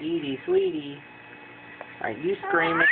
Edie, sweetie. Alright, you scream it.